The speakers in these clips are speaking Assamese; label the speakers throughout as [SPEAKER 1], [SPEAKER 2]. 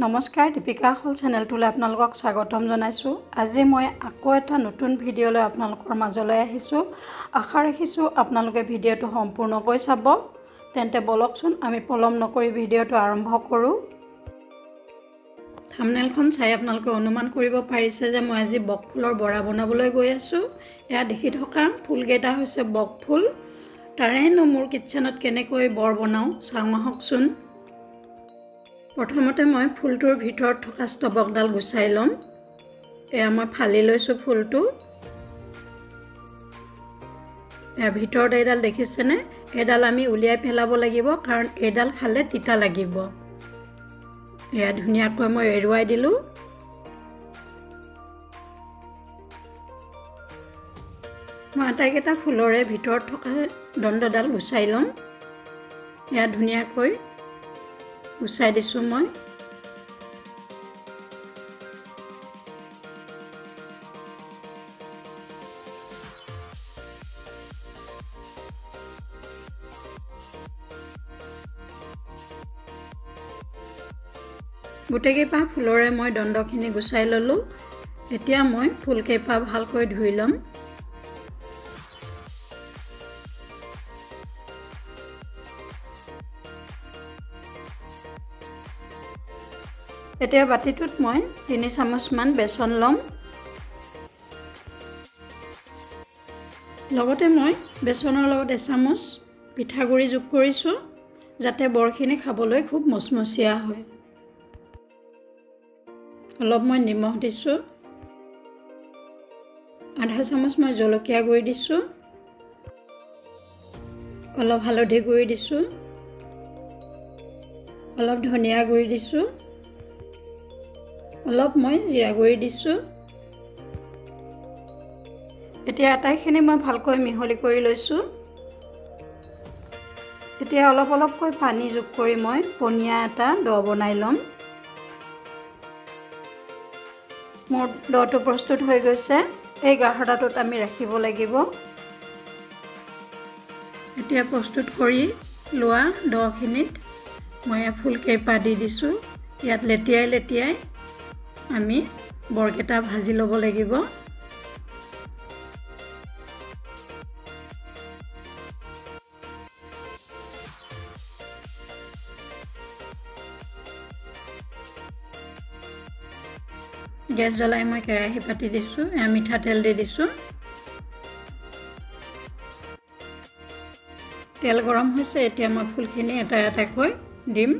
[SPEAKER 1] নমস্কাৰ দীপিকা হল চেনেলটোলৈ আপোনালোকক স্বাগতম জনাইছোঁ। আজি মই আকৌ এটা নতুন ভিডিঅ'লৈ আপোনালোকৰ মাজলৈ আহিছোঁ। আশা ৰাখিছোঁ আপোনালোকে ভিডিঅ'টো সম্পূৰ্ণকৈ চাব। তেন্তে বলকচোন আমি পলম নকৰি ভিডিঅ'টো আৰম্ভ কৰোঁ। থামনেলখন চাই আপোনালোকে অনুমান কৰিব পাৰিছে যে মই আজি বক ফুলৰ বৰা বনাবলৈ গৈ আছোঁ। এয়া দেখি থকা ফুলকেইটা হৈছে বক ফুল। তাৰেনো মোৰ কিটচেনত কেনেকৈ বৰ বনাওঁ চাওঁ আহকচোন। প্ৰথমতে মই ফুলটোৰ ভিতৰত থকা স্তবকডাল গুচাই ল'ম। এয়া মই ফালি লৈছোঁ ফুলটো। এয়া ভিতৰত এইডাল দেখিছেনে? এইডাল আমি উলিয়াই পেলাব লাগিব কাৰণ এইডাল খালে তিতা লাগিব। এয়া ধুনীয়াকৈ মই এৰুৱাই দিলোঁ। মই আটাইকেইটা ফুলৰে ভিতৰত থকা দণ্ডডাল গুচাই ল'ম। এয়া ধুনীয়াকৈ গুচাই দিছোঁ মই গোটেইকেইপাহ ফুলৰে মই দণ্ডখিনি গুচাই ল'লোঁ। এতিয়া মই ফুলকেইপাহ ভালকৈ ধুই ল'ম। এতিয়া বাতিটোত মই তিনি চামুচমান বেচন ল'ম। লগতে মই বেচনৰ লগত এচামুচ পিঠাগুড়ি যোগ কৰিছোঁ যাতে বৰখিনি খাবলৈ খুব মচমচীয়া হয়। অলপ মই নিমখ দিছোঁ। আধা চামুচ মই জলকীয়া গুড়ি দিছোঁ। অলপ হালধি গুড়ি দিছোঁ। অলপ ধনিয়া গুড়ি দিছোঁ। অলপ মই জিৰা গুড়ি দিছোঁ। এতিয়া আটাইখিনি মই ভালকৈ মিহলি কৰি লৈছোঁ। এতিয়া অলপ অলপকৈ পানী যোগ কৰি মই পনীয়া এটা দ বনাই ল'ম। মোৰ দটো প্ৰস্তুত হৈ গৈছে। এই গাঢ়তাটোত আমি ৰাখিব লাগিব। এতিয়া প্ৰস্তুত কৰি লোৱা দখিনিত মই ফুলকেইপা দি দিছোঁ। ইয়াত লেটিয়াই লেটিয়াই আমি বৰকেইটা ভাজি ল'ব লাগিব। গেছ জ্বলাই মই কেৰাহী পাতি দিছোঁ মিঠাতেল দি দিছোঁ। তেল গৰম হৈছে এতিয়া মই ফুলখিনি এটা এটাকৈ দিম।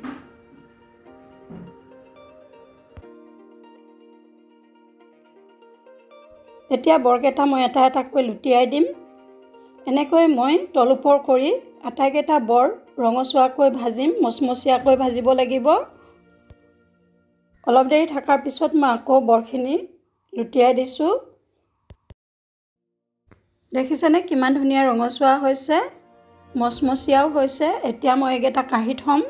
[SPEAKER 1] এতিয়া বৰকেইটা মই এটা এটাকৈ লুটিয়াই দিম। এনেকৈ মই তল ওপৰ কৰি আটাইকেইটা বৰ ৰঙচুৱাকৈ ভাজিম মচমচীয়াকৈ ভাজিব লাগিব। অলপ দেৰি থকাৰ পিছত মই আকৌ বৰখিনি লুটিয়াই দিছোঁ। দেখিছেনে কিমান ধুনীয়া ৰঙচুৱা হৈছে মচমচীয়াও হৈছে। এতিয়া মই এইকেইটা কাঢ়ি থ'ম।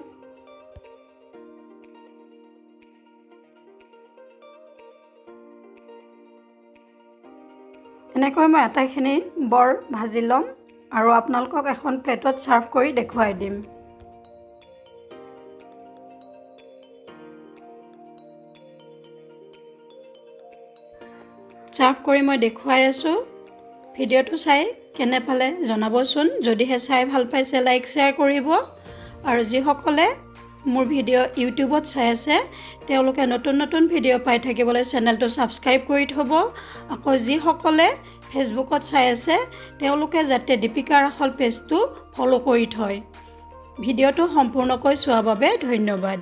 [SPEAKER 1] এনেকৈ মই আটাইখিনি বৰ ভাজি ল'ম আৰু আপোনালোকক এখন প্লেটত ছাৰ্ভ কৰি দেখুৱাই দিম। ছাৰ্ভ কৰি মই দেখুৱাই আছোঁ। ভিডিঅ'টো চাই কেনে পালে জনাবচোন যদিহে চাই ভাল পাইছে লাইক শ্বেয়াৰ কৰিব। আৰু যিসকলে মোৰ ভিডিঅ' ইউটিউবত চাই আছে। তেওঁলোকে নতুন নতুন ভিডিঅ' পাই থাকিবলৈ চেনেলটো ছাবস্ক্ৰাইব কৰি থ'ব। আকৌ যিসকলে ফেচবুকত চাই আছে তেওঁলোকে যাতে দীপিকা ৰাখল পেজটো ফ'ল' কৰি থয়। ভিডিঅ'টো সম্পূৰ্ণকৈ চোৱাৰ বাবে ধন্যবাদ।